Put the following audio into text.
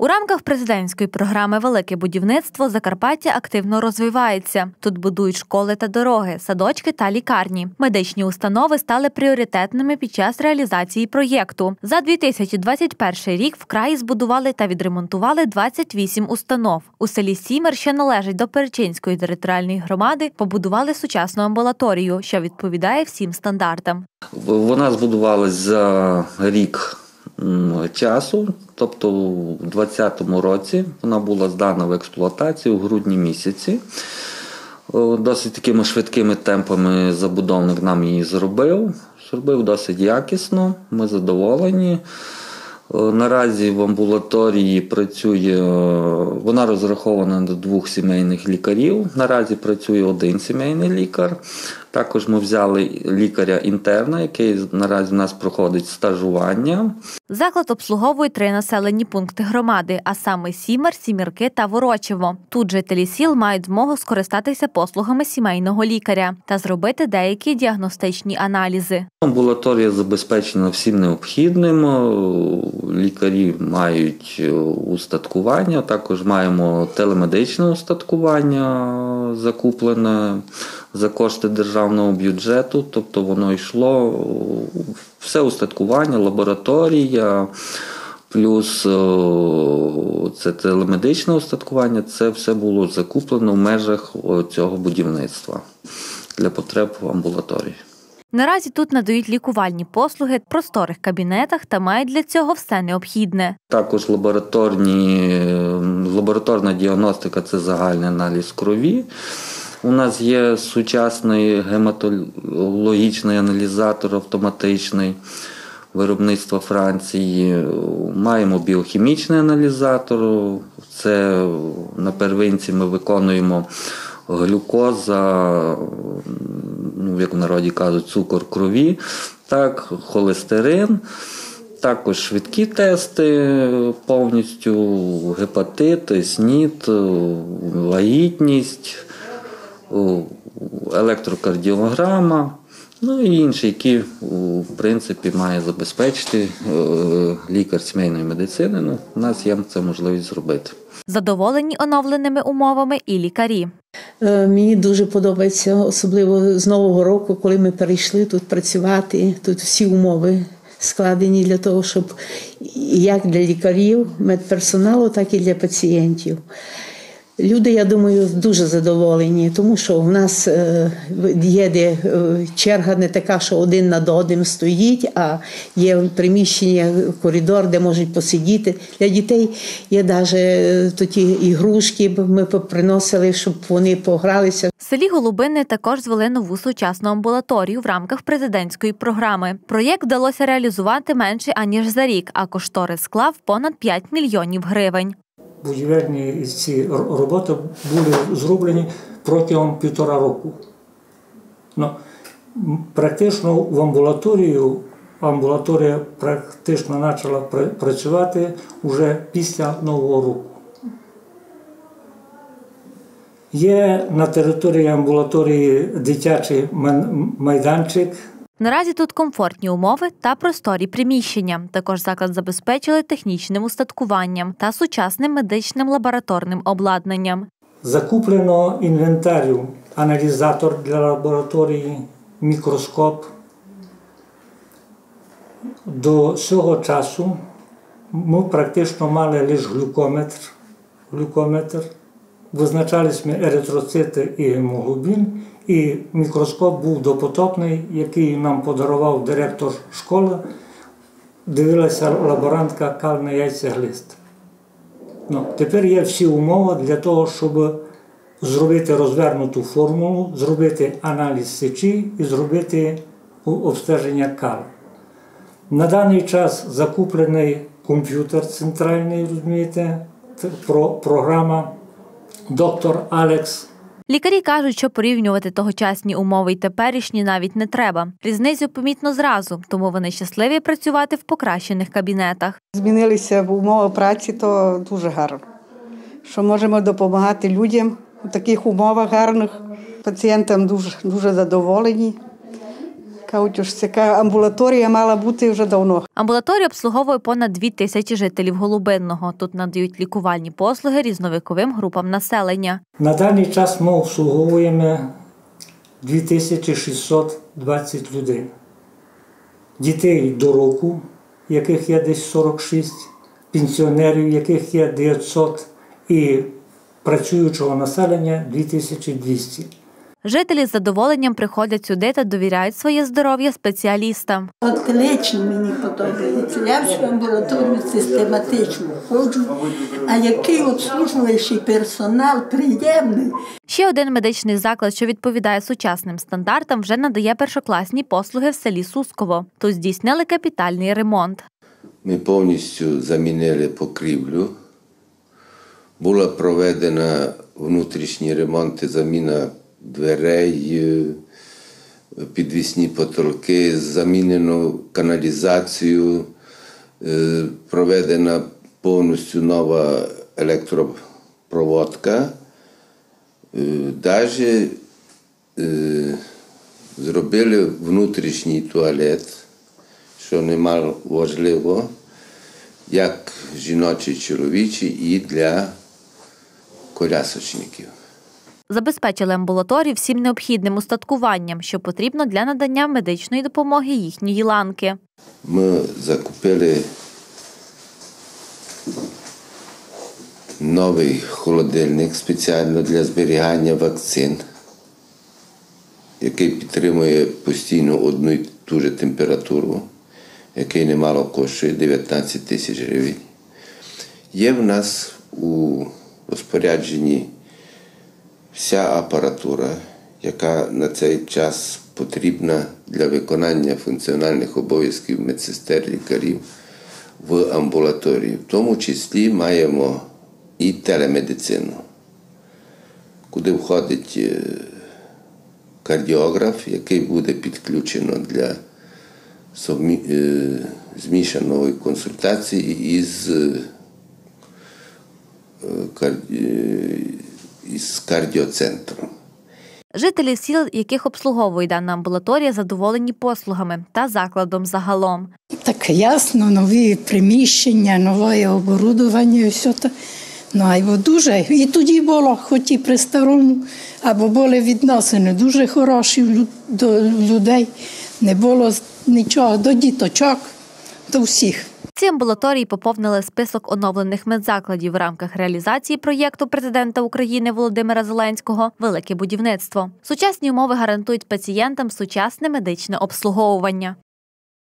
У рамках президентської програми Велике будівництво Закарпаття активно розвивається. Тут будують школи та дороги, садочки та лікарні. Медичні установи стали пріоритетними під час реалізації проєкту. За 2021 рік в краї збудували та відремонтували 28 установ. У селі Сімер, що належить до Перечинської територіальної громади, побудували сучасну амбулаторію, що відповідає всім стандартам. Вона збудувалась за рік часу, тобто у 2020 році вона була здана в експлуатацію у грудні місяці. Досить такими швидкими темпами забудовник нам її зробив. Зробив досить якісно, ми задоволені. Е, Наразі в амбулаторії працює, е, вона розрахована до двох сімейних лікарів. Наразі працює один сімейний лікар. Також ми взяли лікаря інтерна, який наразі в нас проходить стажування. Заклад обслуговує три населені пункти громади, а саме Сімер, Сімірки та Ворочево. Тут жителі сіл мають змогу скористатися послугами сімейного лікаря та зробити деякі діагностичні аналізи. Амбулаторія забезпечена всім необхідним. Лікарі мають е, устаткування. Також маємо телемедичне устаткування закуплене за кошти державного бюджету. Тобто воно йшло е, все устаткування, лабораторія. Плюс е, це телемедичне устаткування, це все було закуплено в межах цього будівництва для потреб амбулаторії. Наразі тут надають лікувальні послуги в просторих кабінетах та мають для цього все необхідне. Також лабораторні, лабораторна діагностика це загальний аналіз крові. У нас є сучасний гематологічний аналізатор автоматичний виробництва Франції. Маємо біохімічний аналізатор. Це на первинці ми виконуємо глюкоза, ну, як в народі кажуть, цукор крові, так, холестерин. Також швидкі тести повністю, гепатит, СНІД, вагітність, електрокардіограма, ну і інші, які в принципі має забезпечити е, лікар сімейної медицини. Ну, у нас є це можливість зробити. Задоволені оновленими умовами і лікарі. Е, Мені дуже подобається, особливо з нового року, коли ми перейшли тут працювати. Тут всі умови складені для того, щоб як для лікарів, медперсоналу, так і для пацієнтів. Люди, я думаю, дуже задоволені, тому що в нас е, є де е, черга не така, що один над одним стоїть, а є приміщення, коридор, де можуть посидіти. Для дітей є навіть тоді ігрушки, ми приносили, щоб вони погралися. В селі Голубини також звели нову сучасну амбулаторію в рамках президентської програми. Проєкт вдалося реалізувати менше аніж за рік, а кошторис склав понад 5 мільйонів гривень. Будівельні ці роботи були зроблені протягом півтора року. Ну, практично в амбулаторію амбулаторія практично почала працювати вже після Нового року. Є на території амбулаторії дитячий майданчик. Наразі тут комфортні умови та просторі приміщення. Також заклад забезпечили технічним устаткуванням та сучасним медичним лабораторним обладнанням. Закуплено інвентарю, аналізатор для лабораторії, мікроскоп. До цього часу ми практично мали лише глюкометр. глюкометр. Визначались ми еритроцити і гемоглобін, і мікроскоп був допотопний, який нам подарував директор школи. Дивилася лаборантка кальна яйцеглист. Ну, Тепер є всі умови для того, щоб зробити розвернуту формулу, зробити аналіз сечі і зробити обстеження кал. На даний час закуплений комп'ютер центральний, розумієте, програма доктор Алекс. Лікарі кажуть, що порівнювати тогочасні умови й теперішні навіть не треба. Різницю помітно зразу, тому вони щасливі працювати в покращених кабінетах. Змінилися умови праці, то дуже гарно. Що можемо допомагати людям у таких умовах гарних. Пацієнтам дуже, дуже задоволені. Кажуть, що амбулаторія мала бути вже давно. Амбулаторія обслуговує понад дві тисячі жителів Голубинного. Тут надають лікувальні послуги різновиковим групам населення. На даний час ми обслуговуємо 2620 людей. Дітей до року, яких є десь 46, пенсіонерів, яких є 900, і працюючого населення 2200. Жителі з задоволенням приходять сюди та довіряють своє здоров'я спеціалістам. От клinično мені подобається. Я в цю амбулаторію систематично ходжу, а який обслужуючий персонал приємний. Ще один медичний заклад, що відповідає сучасним стандартам, вже надає першокласні послуги в селі Сусково. Тут здійснили капітальний ремонт. Ми повністю замінили покрівлю. Була проведена внутрішні ремонти, заміна дверей, е, підвісні потолки, замінено каналізацію, е, проведена повністю нова електропроводка. Навіть зробили внутрішній туалет, що немало важливо, як жіночий, чоловічий, і для колясочників. Забезпечили амбулаторію всім необхідним устаткуванням, що потрібно для надання медичної допомоги їхньої ланки. Ми закупили новий холодильник спеціально для зберігання вакцин, який підтримує постійно одну і ту же температуру, який немало коштує 19 тисяч гривень. Є в нас у розпорядженні вся апаратура, яка на цей час потрібна для виконання функціональних обов'язків медсестер, лікарів в амбулаторії. В тому числі маємо і телемедицину, куди входить е, кардіограф, який буде підключено для е, змішаної консультації із, е, із кардіоцентром. Жителі сіл, яких обслуговує дана амбулаторія, задоволені послугами та закладом загалом. Так ясно, нові приміщення, нове оборудування і все те. Ну, а й дуже. І тоді було, хоч і при старому, або були відносини дуже хороші до людей. Не було нічого до діточок, до всіх. Ці амбулаторії поповнили список оновлених медзакладів в рамках реалізації проєкту президента України Володимира Зеленського Велике будівництво. Сучасні умови гарантують пацієнтам сучасне медичне обслуговування.